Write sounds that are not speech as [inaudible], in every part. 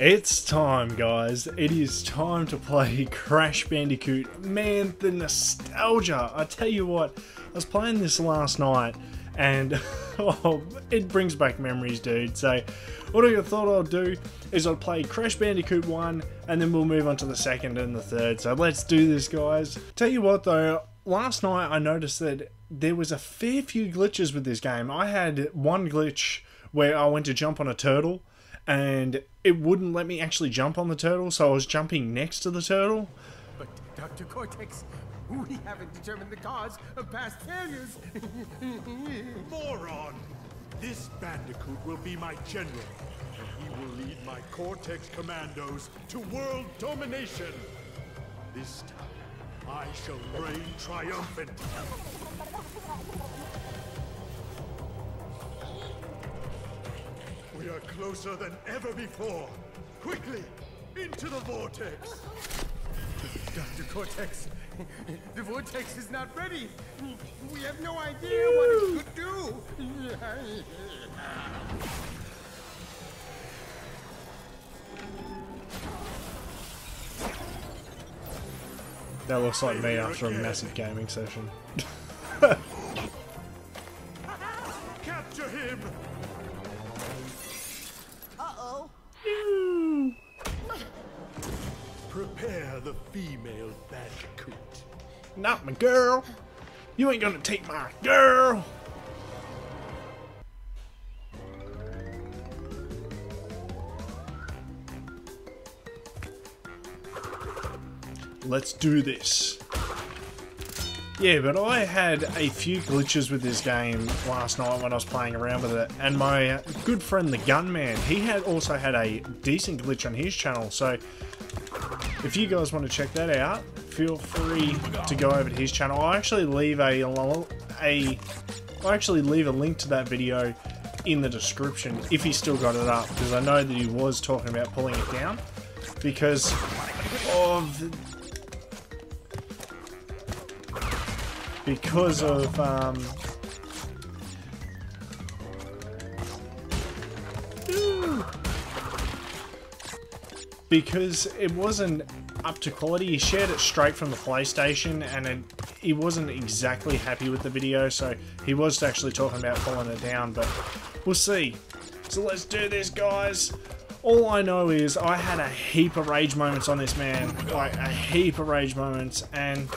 It's time, guys. It is time to play [laughs] Crash Bandicoot. Man, the nostalgia. I tell you what, I was playing this last night and [laughs] oh, it brings back memories, dude. So, what I thought I'd do is I'd play Crash Bandicoot 1 and then we'll move on to the second and the third. So, let's do this, guys. Tell you what, though, last night I noticed that there was a fair few glitches with this game. I had one glitch where I went to jump on a turtle and it wouldn't let me actually jump on the turtle, so I was jumping next to the turtle. But Dr. Cortex, we haven't determined the cause of past failures. [laughs] Moron! This Bandicoot will be my general, and he will lead my Cortex commandos to world domination. This time, I shall reign triumphant. Closer than ever before. Quickly, into the vortex. Dr. Cortex, the vortex is not ready. We have no idea what it could do. That looks like me after a massive gaming session. [laughs] You ain't gonna take my girl. Let's do this. Yeah, but I had a few glitches with this game last night when I was playing around with it, and my good friend the Gunman, he had also had a decent glitch on his channel, so if you guys want to check that out, feel free to go over to his channel. I actually leave a, a I actually leave a link to that video in the description if he still got it up, because I know that he was talking about pulling it down because of because of um, because it wasn't up to quality. He shared it straight from the PlayStation, and it, he wasn't exactly happy with the video, so he was actually talking about pulling it down. But we'll see. So let's do this, guys. All I know is I had a heap of rage moments on this man, oh like a heap of rage moments, and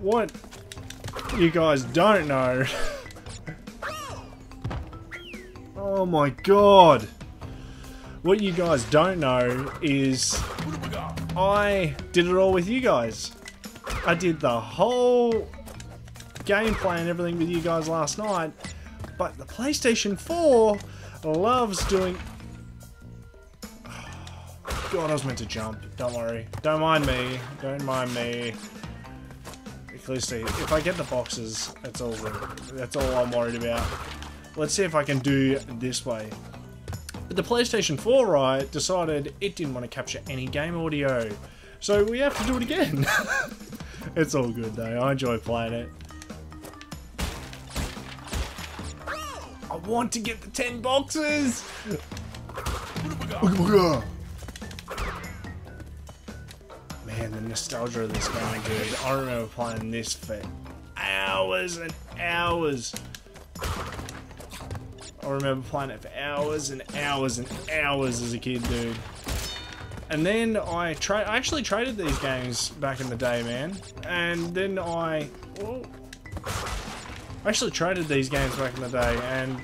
what you guys don't know. [laughs] oh my god. What you guys don't know is I did it all with you guys. I did the whole gameplay and everything with you guys last night, but the PlayStation 4 loves doing... [sighs] God, I was meant to jump. Don't worry. Don't mind me. Don't mind me. Let's see. If I get the boxes, that's all. That's all I'm worried about. Let's see if I can do this way. But the PlayStation 4, right, decided it didn't want to capture any game audio. So we have to do it again. [laughs] it's all good though. I enjoy playing it. I want to get the 10 boxes! Man, the nostalgia of this game, dude. I remember playing this for hours and hours. I remember playing it for hours and hours and hours as a kid, dude. And then I tra I actually traded these games back in the day, man. And then I... Well, I actually traded these games back in the day, and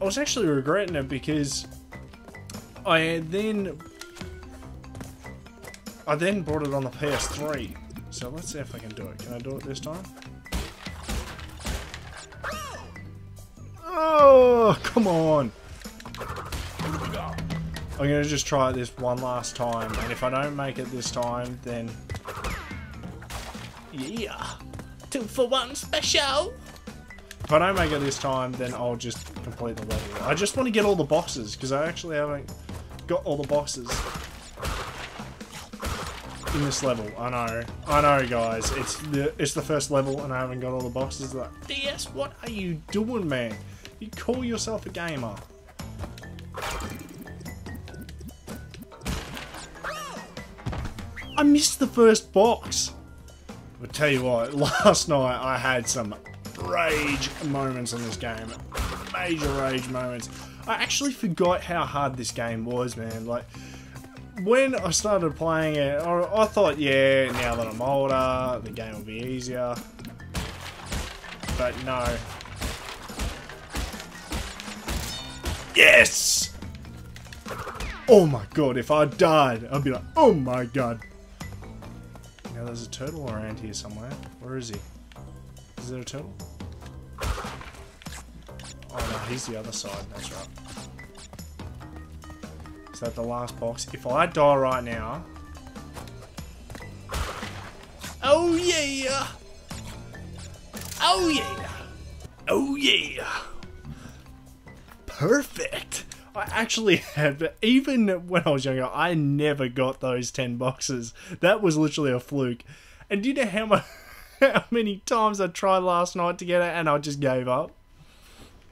I was actually regretting it because I then I then brought it on the PS3. So let's see if I can do it. Can I do it this time? Oh, come on. I'm going to just try this one last time. And if I don't make it this time, then... Yeah. Two for one special. If I don't make it this time, then I'll just complete the level. I just want to get all the boxes, because I actually haven't got all the boxes in this level. I know. I know, guys. It's the it's the first level and I haven't got all the boxes. Like, DS, what are you doing, man? You call yourself a gamer. I missed the first box. I'll tell you what, [laughs] last night I had some rage moments in this game. Major rage moments. I actually forgot how hard this game was, man. Like, when I started playing it, I, I thought, yeah, now that I'm older, the game will be easier. But no, Yes! Oh my god, if I died, I'd be like, oh my god. Now there's a turtle around here somewhere. Where is he? Is there a turtle? Oh no, he's the other side, that's right. Is that the last box? If I die right now... Oh yeah! Oh yeah! Oh yeah! Perfect! I actually [laughs] have, even when I was younger, I never got those 10 boxes. That was literally a fluke. And do you know how, much, [laughs] how many times I tried last night to get it and I just gave up?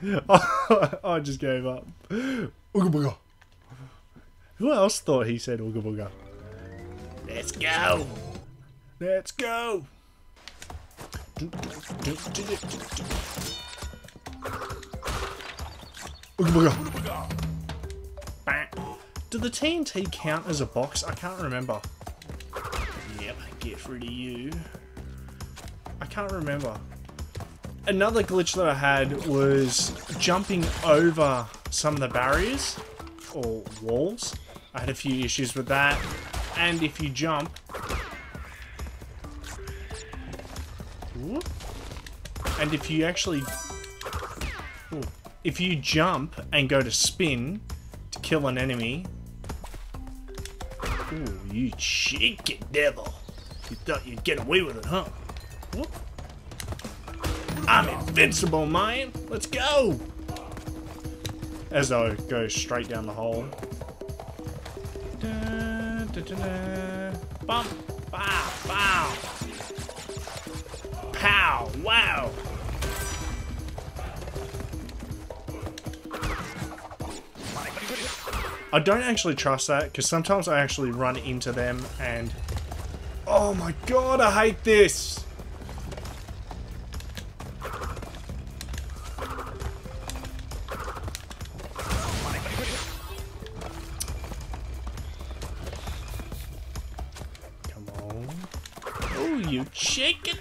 [laughs] I just gave up. Ooga booga. Who else thought he said ooga booga? Let's go! Let's go! Ooga booga. Do the TNT count as a box? I can't remember. Yep, get rid of you. I can't remember. Another glitch that I had was jumping over some of the barriers or walls. I had a few issues with that. And if you jump... Whoop, and if you actually... If you jump and go to spin to kill an enemy... Ooh, you cheeky devil. You thought you'd get away with it, huh? Whoop. I'm invincible, man. Let's go. As I go straight down the hole. Da, da, da. Bump. Bow. Bow. Pow. Wow. I don't actually trust that because sometimes I actually run into them and oh my god I hate this! Come on. Oh you chicken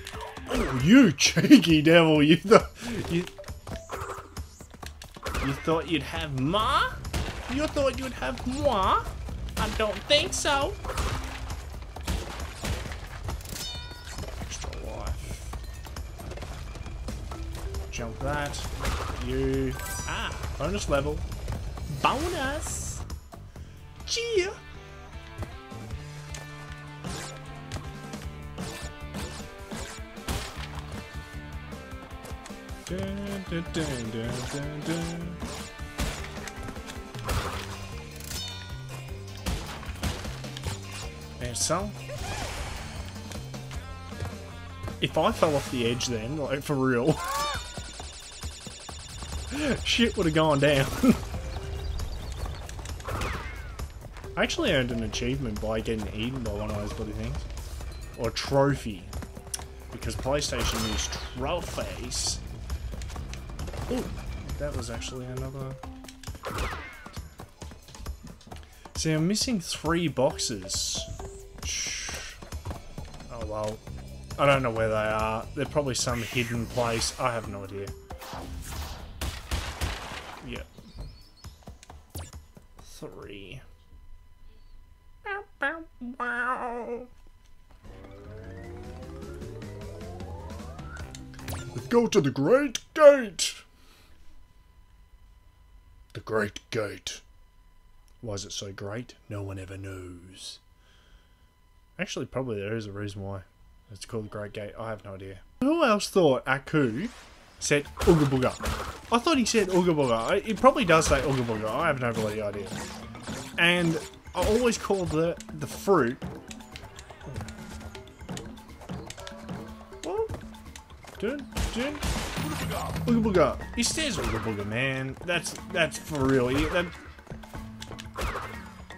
oh you cheeky devil you thought you you thought you'd have ma you thought you'd have moi? I don't think so. Extra life. Jump that. You. Ah, bonus level. Bonus! Cheer! Dun, dun, dun, if I fell off the edge then, like for real, [laughs] shit would have gone down. [laughs] I actually earned an achievement by getting eaten by one of those bloody things. Or trophy. Because PlayStation used trophies. Oh, that was actually another... See, I'm missing three boxes. Well. I don't know where they are. They're probably some hidden place. I have no idea. Yep. Three. Go to the Great Gate! The Great Gate. Why is it so great? No one ever knows. Actually, probably there is a reason why it's called the Great Gate. I have no idea. Who else thought Aku said Ooga Booga? I thought he said Ooga Booga. It probably does say Ooga Booga. I have no bloody idea. And I always call the the fruit. What? Dun, dun. Ooga Booga. He says Ooga Booga, man. That's that's for real. That,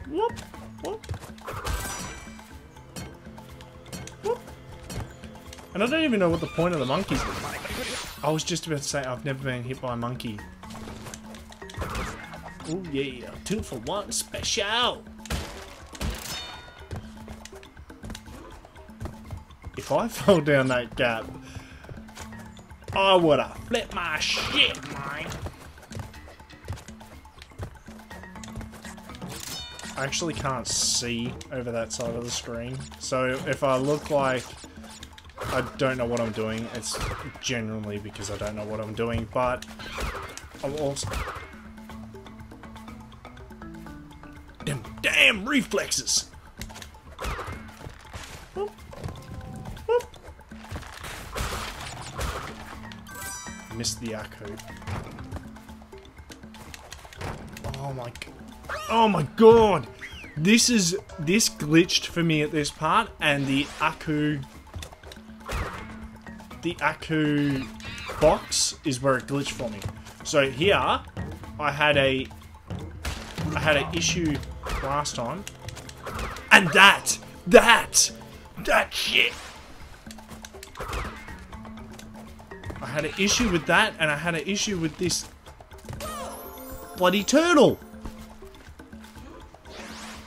Whoop, whoop. And I don't even know what the point of the monkeys is. I was just about to say I've never been hit by a monkey. Oh yeah, two for one special. If I [laughs] fell down that gap, I would have flipped my shit, man. I actually can't see over that side of the screen. So if I look like I don't know what I'm doing, it's generally because I don't know what I'm doing, but I'm also... Damn, damn reflexes! Missed the Aku. Oh my god. Oh my god! This is this glitched for me at this part, and the Aku, the Aku box is where it glitched for me. So here, I had a, I had an issue last time, and that, that, that shit. I had an issue with that, and I had an issue with this bloody turtle.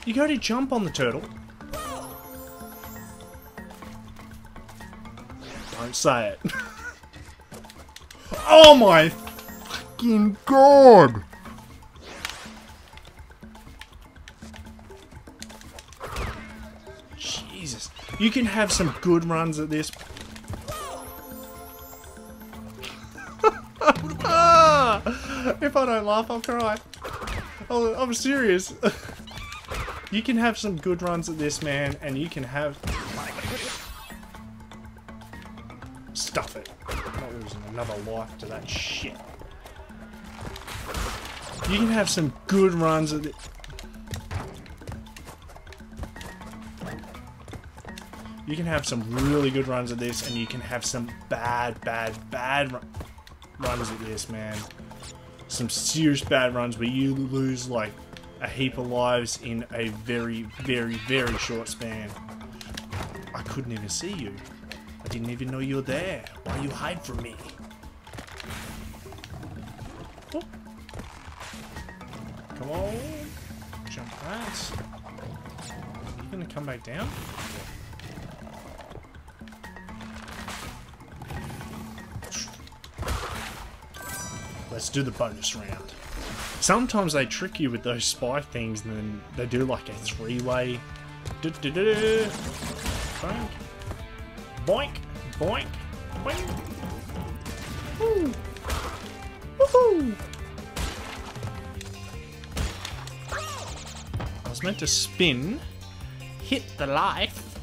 You go to jump on the turtle. Say it. [laughs] oh my fucking god! Jesus. You can have some good runs at this. [laughs] if I don't laugh, I'll cry. Oh, I'm serious. [laughs] You can have some good runs at this, man, and you can have... another life to that shit. You can have some good runs at it. You can have some really good runs at this, and you can have some bad, bad, bad run runs at this, man. Some serious bad runs where you lose, like, a heap of lives in a very, very, very short span. I couldn't even see you. I didn't even know you were there. Why you hide from me? Oh. Come on. Jump that. Are you gonna come back down? Let's do the bonus round. Sometimes they trick you with those spy things and then they do like a three-way... Boink. Boink. Boink. Woo. Woohoo! I was meant to spin, hit the life,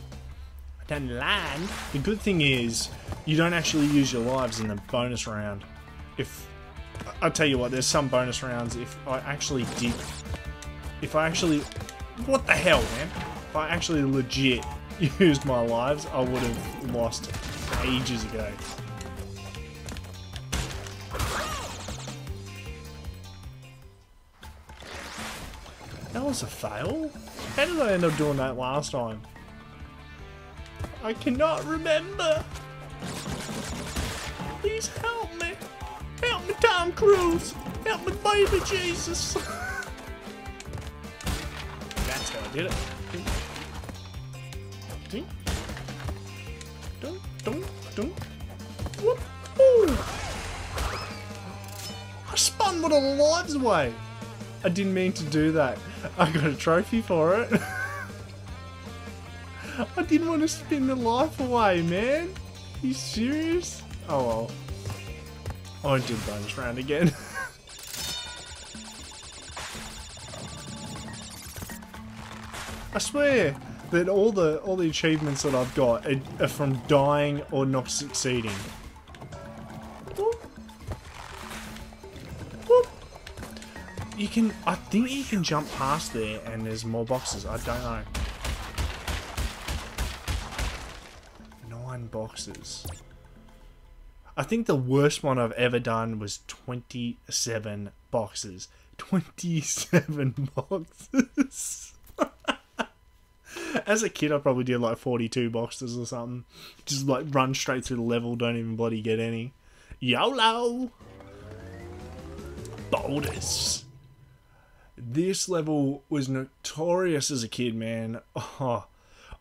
then land. The good thing is, you don't actually use your lives in the bonus round. If I'll tell you what, there's some bonus rounds if I actually did... If I actually... What the hell, man? If I actually legit used my lives, I would have lost ages ago. That was a fail? How did I end up doing that last time? I cannot remember! Please help me! Help me, Tom Cruise! Help me, baby Jesus! [laughs] That's how I did it. One the lives away! I didn't mean to do that. I got a trophy for it. [laughs] I didn't want to spin the life away, man. Are you serious? Oh well. I won't do bonus round again. [laughs] I swear that all the all the achievements that I've got are, are from dying or not succeeding. You can, I think you can jump past there and there's more boxes. I don't know. Nine boxes. I think the worst one I've ever done was 27 boxes. 27 [laughs] boxes. [laughs] As a kid, I probably did like 42 boxes or something. Just like run straight through the level, don't even bloody get any. YOLO! Boulders. This level was notorious as a kid, man. [laughs] Oh,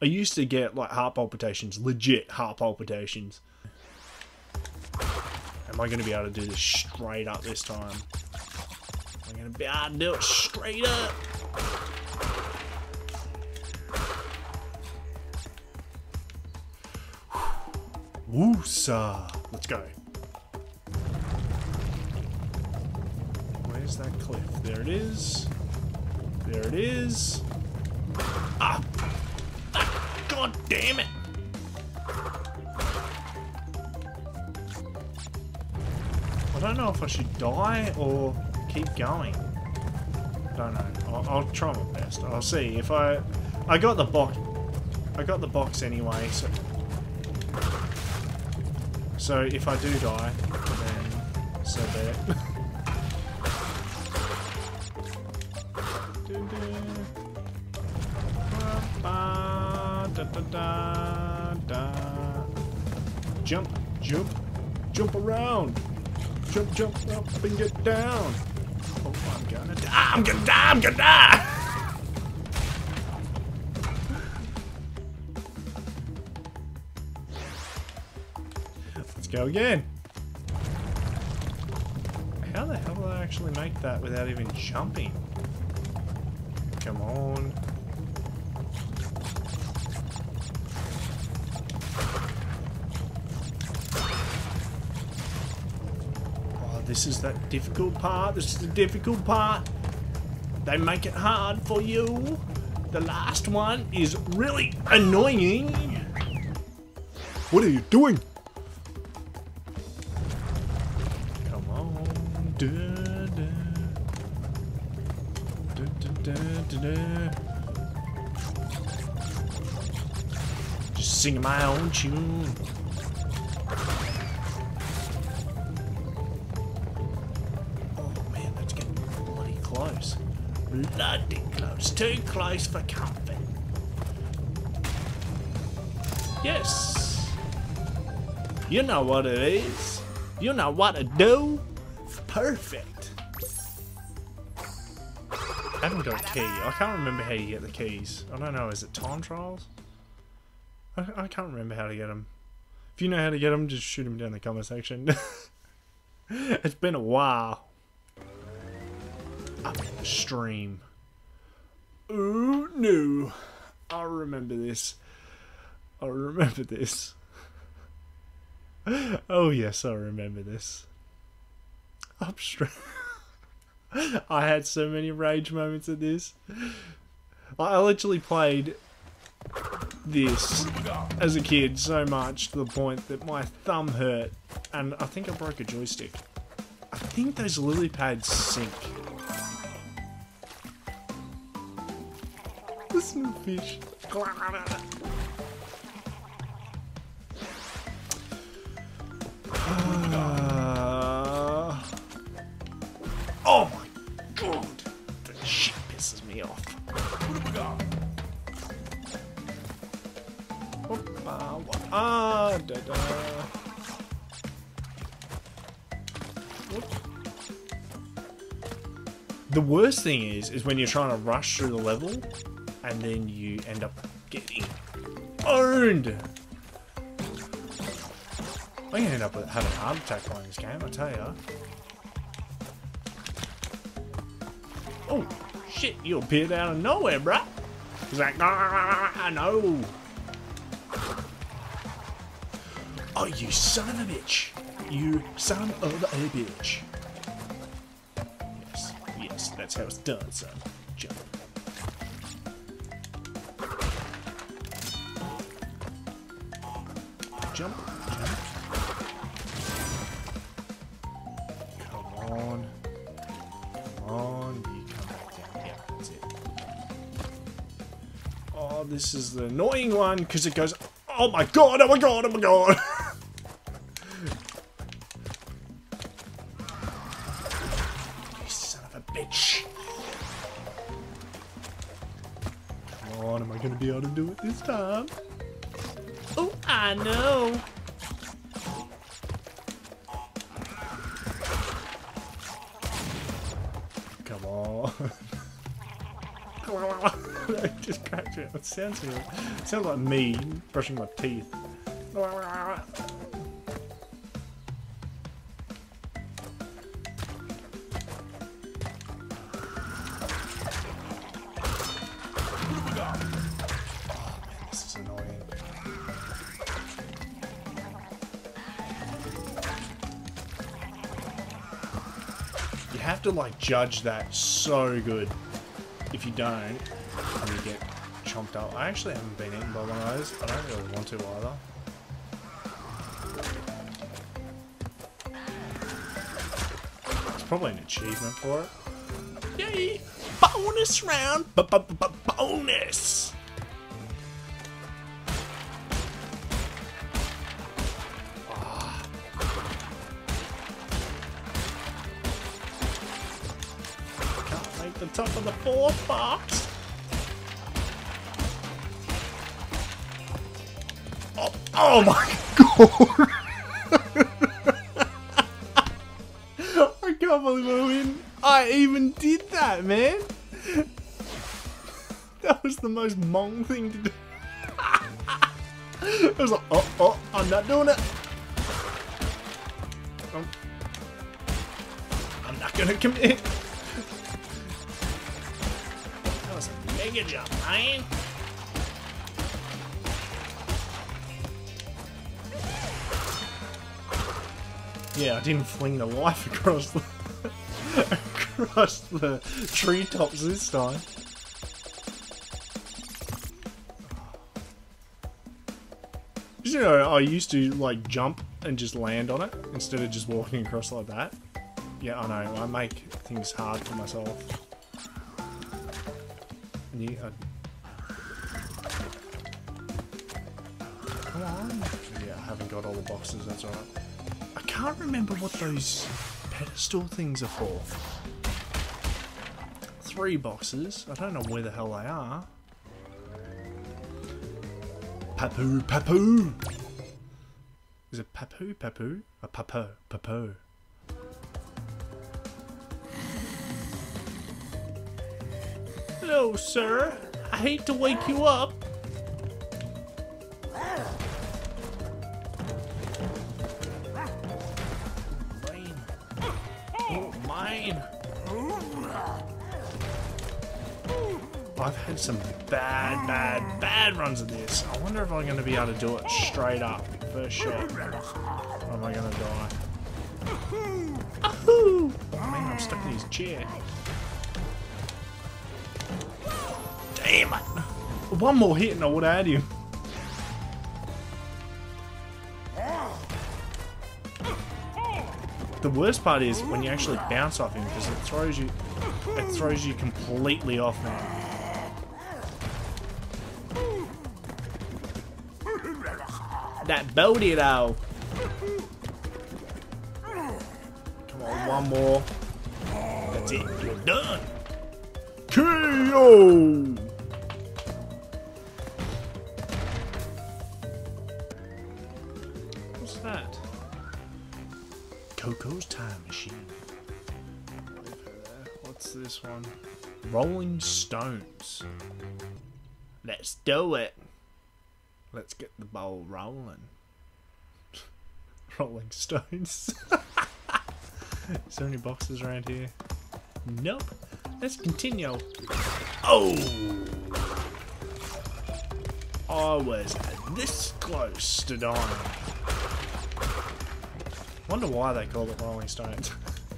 I used to get like heart palpitations, legit heart palpitations. Am I going to be able to do this straight up this time? I'm going to be able to do it straight up? Woosa! Let's go. That cliff? There it is. There it is. Ah! ah God damn it! I don't know if I should die or keep going. Don't know. I'll, I'll try my best. I'll see if I. I got the box. I got the box anyway, so so if I do die, then so be it. [laughs] Jump, jump, jump around. Jump, jump up and get down. Oh, I'm gonna die. Ah, I'm gonna die. I'm gonna die. Let's go again. How the hell did I actually make that without even jumping? Come on. This is that difficult part. This is the difficult part. They make it hard for you. The last one is really annoying. What are you doing? Come on, Just singing my own tune. Bloody close. Too close for comfort. Yes. You know what it is. You know what to do. Perfect. I haven't got a key. I can't remember how you get the keys. I don't know. Is it time trials? I, I can't remember how to get them. If you know how to get them, just shoot them down in the comment section. [laughs] it's been a while. I'm in stream. Oh no. I remember this. I remember this. [laughs] oh yes, I remember this upstream. [laughs] I had so many rage moments of this. I literally played this as a kid so much to the point that my thumb hurt and I think I broke a joystick. I think those lily pads sink. Listen to fish. Oh my god! Shit pisses me off. Ah. The worst thing is, is when you're trying to rush through the level, and then you end up getting owned. I'm gonna end up having a heart attack playing this game, I tell you. Oh, shit, you appeared out of nowhere, bruh. He's like, I know. Oh, you son of a bitch. You son of a bitch. Yes, yes, that's how it's done, son. Jump. Jump. Come on. Come on, Oh, this is the annoying one because it goes, oh my god, oh my god, oh my god. [laughs] you son of a bitch. Come on, am I gonna be able to do it this time? I know. Come on. [laughs] Just cracked it. It sounds, it sounds like me brushing my teeth. Judge that so good. If you don't, you get chomped up. I actually haven't been eaten by one of those. I don't really want to either. It's probably an achievement for it. Yay! Bonus round! B -b -b bonus! Top of the fourth box. Oh, oh my god! [laughs] I can't believe I win. I even did that, man. That was the most mong thing to do. [laughs] I was like, oh, oh, I'm not doing it. Um, I'm not gonna commit. Was a jump. Yeah, I didn't fling the life [laughs] across the across the treetops this time. You know, I used to like jump and just land on it instead of just walking across like that. Yeah, I know. I make things hard for myself. You, I... Come on. Yeah, I haven't got all the boxes. That's alright. I can't remember what those pedestal things are for. Three boxes. I don't know where the hell they are. Papu, Papu! Is it Papu, Papu? A Papo, Papo. Hello, sir. I hate to wake you up. Mine. Oh, mine. I've had some bad, bad, bad runs of this. I wonder if I'm going to be able to do it straight up, first shot. Or am I going to die? Ahoo! Oh man, I'm stuck in his chair. Damn it! One more hit and I would had him. The worst part is when you actually bounce off him because it throws you, it throws you completely off, man. That booty though. Come on, one more. That's it. You're done. KO. Time Machine. What's this one? Rolling Stones. Let's do it. Let's get the ball rolling. [laughs] Rolling Stones. [laughs] Is there any boxes around here? Nope. Let's continue. Oh! I was this close to dying. I wonder why they call it Rolling Stones.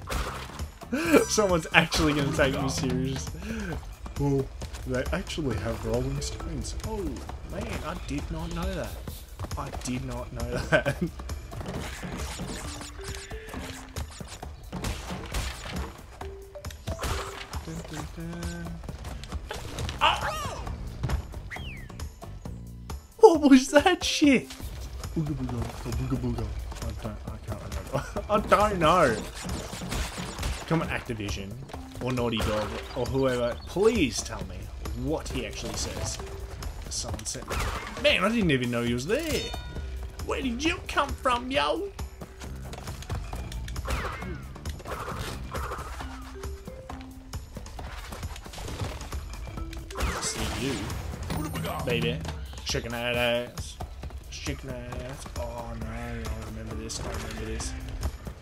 [laughs] Someone's actually going to take me serious. Well, they actually have Rolling Stones. Oh, man, I did not know that. I did not know [laughs] that. Dun, dun, dun. Ah! What was that shit? Booga booga, booga booga. I don't, I don't know. Come on, Activision or Naughty Dog or whoever, please tell me what he actually says. Someone said, Man, I didn't even know he was there. Where did you come from, yo? See you, baby. Shaking that ass. Shaking that ass. Oh no, I remember this. I remember this.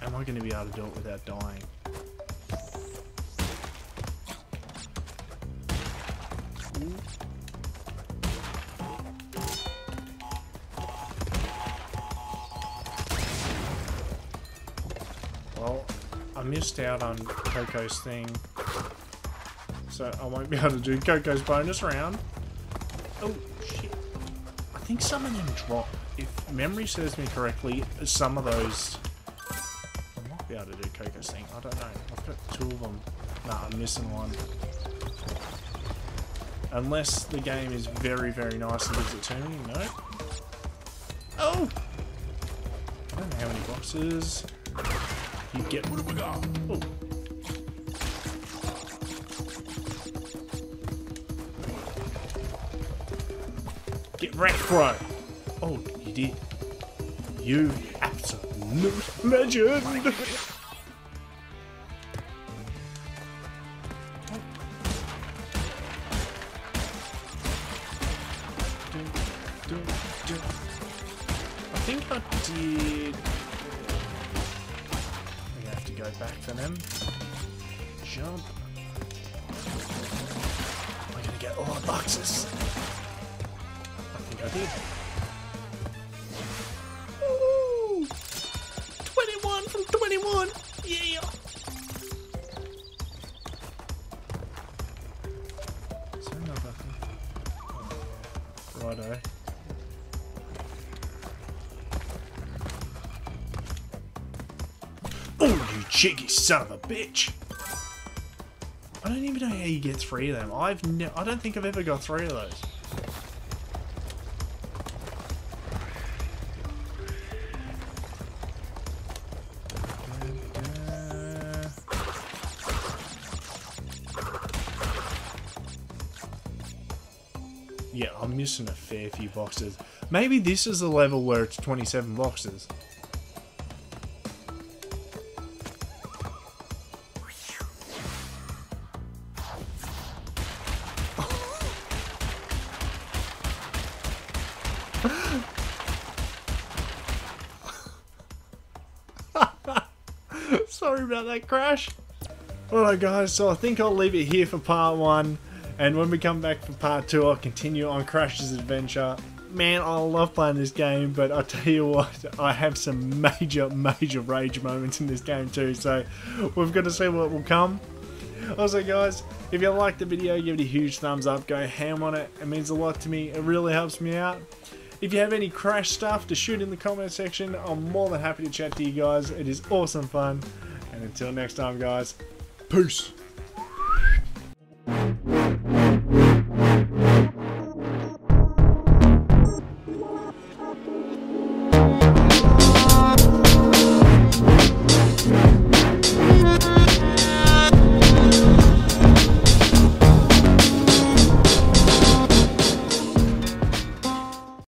Am I going to be able to do it without dying? Well, I missed out on Coco's thing. So I won't be able to do Coco's bonus round. Oh, shit. I think some of them drop. If memory serves me correctly, some of those... Be able to do Coco's thing. I don't know. I've got two of them. Nah, I'm missing one. Unless the game is very, very nice and gives it to me. No. Oh! I don't know how many boxes you get. What have we got? Oh. Get wrecked, bro! Oh, you did. You legend! Oh, you cheeky son of a bitch! I don't even know how you get three of them. I've ne I don't think I've ever got three of those. Missing a fair few boxes. Maybe this is the level where it's 27 boxes. [laughs] Sorry about that crash. Alright guys, so I think I'll leave it here for part one. And when we come back for part two, I'll continue on Crash's adventure. Man, I love playing this game, but I tell you what, I have some major, major rage moments in this game too, so we've got to see what will come. Also guys, if you like the video, give it a huge thumbs up, go ham on it, it means a lot to me, it really helps me out. If you have any Crash stuff to shoot in the comment section, I'm more than happy to chat to you guys, it is awesome fun. And until next time guys, peace!